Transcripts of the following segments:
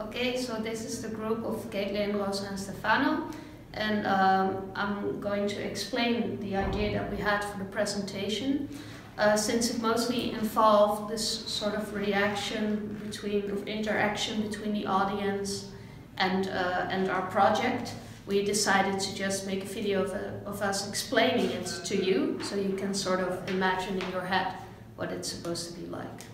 Okay, so this is the group of Caitlin, Rosa and Stefano. And um, I'm going to explain the idea that we had for the presentation. Uh, since it mostly involved this sort of reaction between, of interaction between the audience and, uh, and our project, we decided to just make a video of, of us explaining it to you, so you can sort of imagine in your head what it's supposed to be like.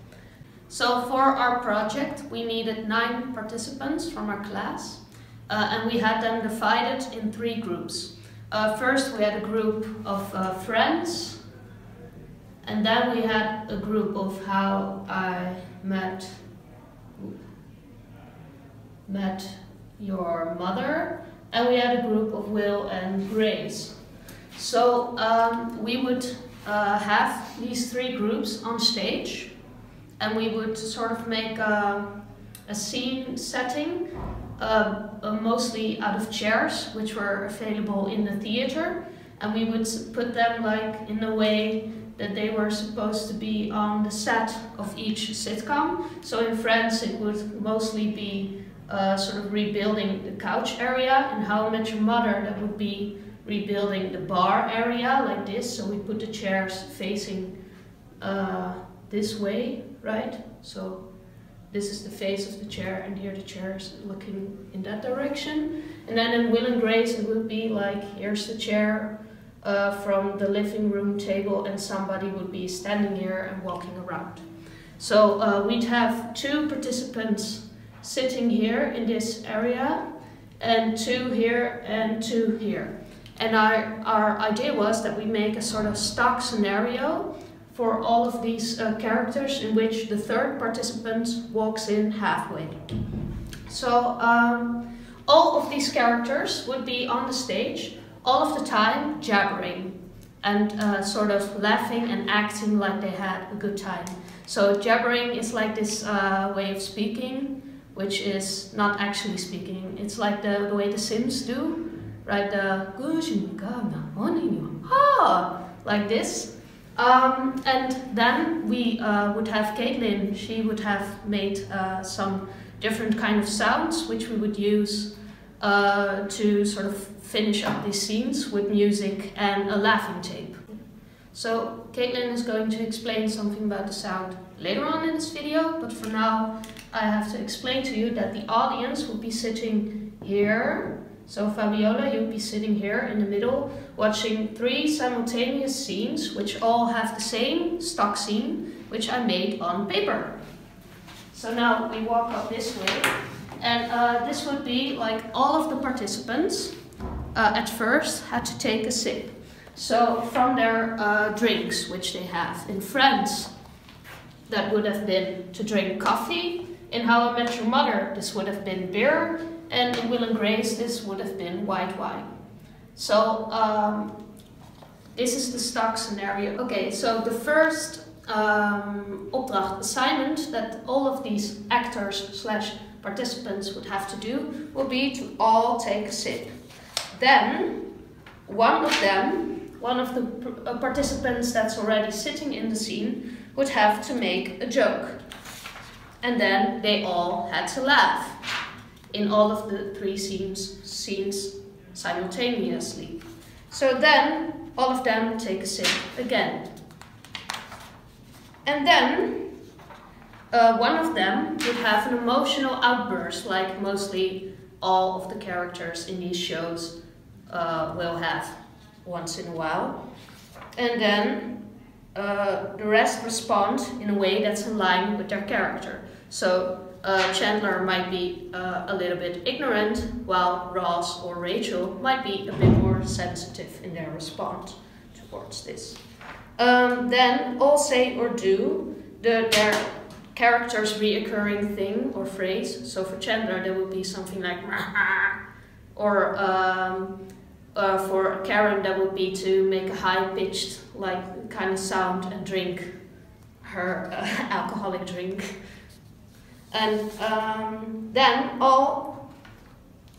So for our project, we needed nine participants from our class, uh, and we had them divided in three groups. Uh, first, we had a group of uh, friends, and then we had a group of how I met met your mother, and we had a group of Will and Grace. So um, we would uh, have these three groups on stage, and we would sort of make a, a scene setting, uh, uh, mostly out of chairs, which were available in the theater, and we would put them like in a way that they were supposed to be on the set of each sitcom. So in Friends it would mostly be uh, sort of rebuilding the couch area, and How Your Mother, that would be rebuilding the bar area like this. So we put the chairs facing uh, this way, right? So this is the face of the chair and here the chair is looking in that direction. And then in Will and Grace it would be like, here's the chair uh, from the living room table and somebody would be standing here and walking around. So uh, we'd have two participants sitting here in this area and two here and two here. And our, our idea was that we make a sort of stock scenario for all of these uh, characters in which the third participant walks in halfway. So um, all of these characters would be on the stage all of the time jabbering and uh, sort of laughing and acting like they had a good time. So jabbering is like this uh, way of speaking, which is not actually speaking. It's like the, the way the Sims do, right? The like this. Um, and then we uh, would have Caitlin, she would have made uh, some different kind of sounds which we would use uh, to sort of finish up these scenes with music and a laughing tape. So Caitlin is going to explain something about the sound later on in this video, but for now I have to explain to you that the audience will be sitting here so Fabiola, you'll be sitting here in the middle, watching three simultaneous scenes, which all have the same stock scene, which I made on paper. So now we walk up this way, and uh, this would be like all of the participants uh, at first had to take a sip. So from their uh, drinks, which they have. In Friends that would have been to drink coffee. In How I Met Your Mother, this would have been beer and in Will and Grace this would have been white wine. So um, this is the stock scenario. Okay, so the first um, opdracht assignment that all of these actors slash participants would have to do would be to all take a sip. Then one of them, one of the uh, participants that's already sitting in the scene would have to make a joke. And then they all had to laugh in all of the three scenes, scenes simultaneously. So then all of them take a sip again. And then uh, one of them would have an emotional outburst, like mostly all of the characters in these shows uh, will have once in a while. And then uh, the rest respond in a way that's in line with their character. So uh, Chandler might be uh, a little bit ignorant, while Ross or Rachel might be a bit more sensitive in their response towards this. Um, then all say or do the, their character's reoccurring thing or phrase. So for Chandler, there would be something like or um, uh, for Karen, that would be to make a high-pitched like kind of sound and drink her uh, alcoholic drink. And um, then all,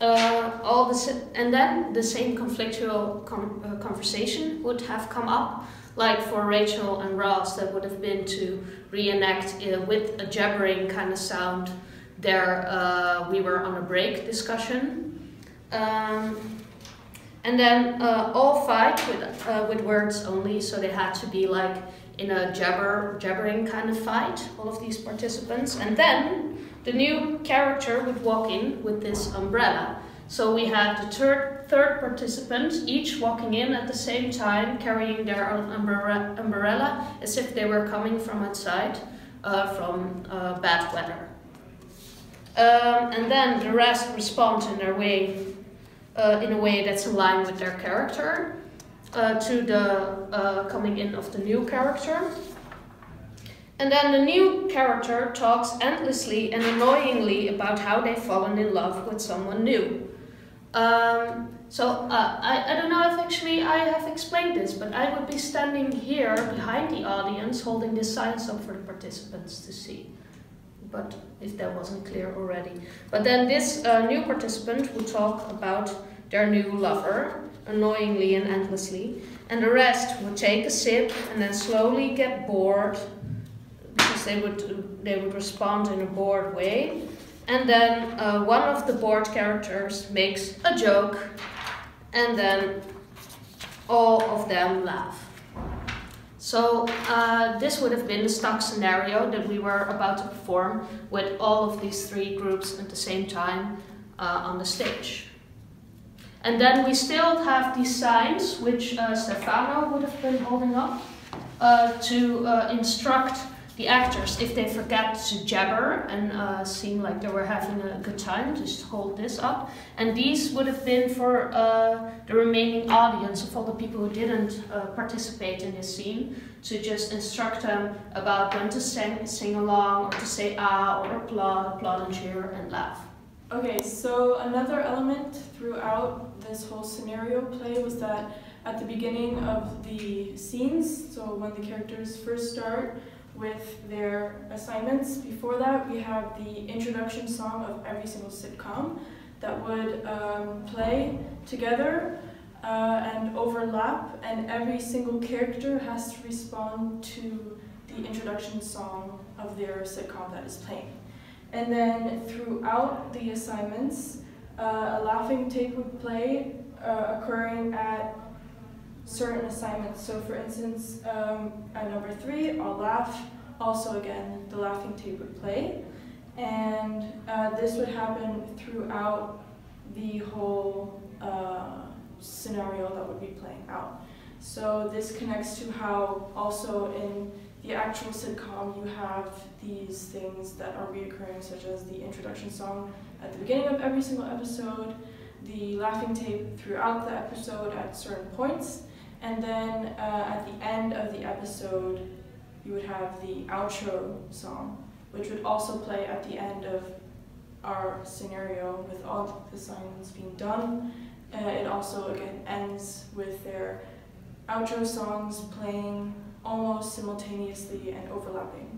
uh, all the and then the same conflictual com uh, conversation would have come up. Like for Rachel and Ross, that would have been to reenact uh, with a jabbering kind of sound there uh, we were on a break discussion. Um, and then uh, all fight with, uh, with words only, so they had to be like in a jabber, jabbering kind of fight, all of these participants. And then the new character would walk in with this umbrella. So we had the third, third participant, each walking in at the same time, carrying their own umbrella, as if they were coming from outside, uh, from uh, bad weather. Um, and then the rest respond in their way, uh, in a way that's in line with their character, uh, to the uh, coming in of the new character. And then the new character talks endlessly and annoyingly about how they've fallen in love with someone new. Um, so uh, I, I don't know if actually I have explained this, but I would be standing here behind the audience holding this signs up for the participants to see. But if that wasn't clear already. But then this uh, new participant would talk about their new lover, annoyingly and endlessly, and the rest would take a sip and then slowly get bored because they would, they would respond in a bored way and then uh, one of the bored characters makes a joke, and then all of them laugh. So uh, this would have been the stock scenario that we were about to perform with all of these three groups at the same time uh, on the stage. And then we still have these signs, which uh, Stefano would have been holding up, uh, to uh, instruct the actors, if they forget to jabber and uh, seem like they were having a good time, just hold this up. And these would have been for uh, the remaining audience of all the people who didn't uh, participate in this scene, to just instruct them about when to sing, sing along, or to say ah, or applaud, applaud and cheer, and laugh. Okay, so another element throughout this whole scenario play was that at the beginning of the scenes, so when the characters first start, with their assignments. Before that, we have the introduction song of every single sitcom that would um, play together uh, and overlap, and every single character has to respond to the introduction song of their sitcom that is playing. And then throughout the assignments, uh, a laughing tape would play, uh, occurring at certain assignments. So for instance, um, at number three, I'll laugh. Also again, the laughing tape would play. And uh, this would happen throughout the whole uh, scenario that would be playing out. So this connects to how also in the actual sitcom you have these things that are reoccurring such as the introduction song at the beginning of every single episode, the laughing tape throughout the episode at certain points, and then uh, at the end of the episode, you would have the outro song, which would also play at the end of our scenario with all the signs being done. Uh, it also, again, ends with their outro songs playing almost simultaneously and overlapping.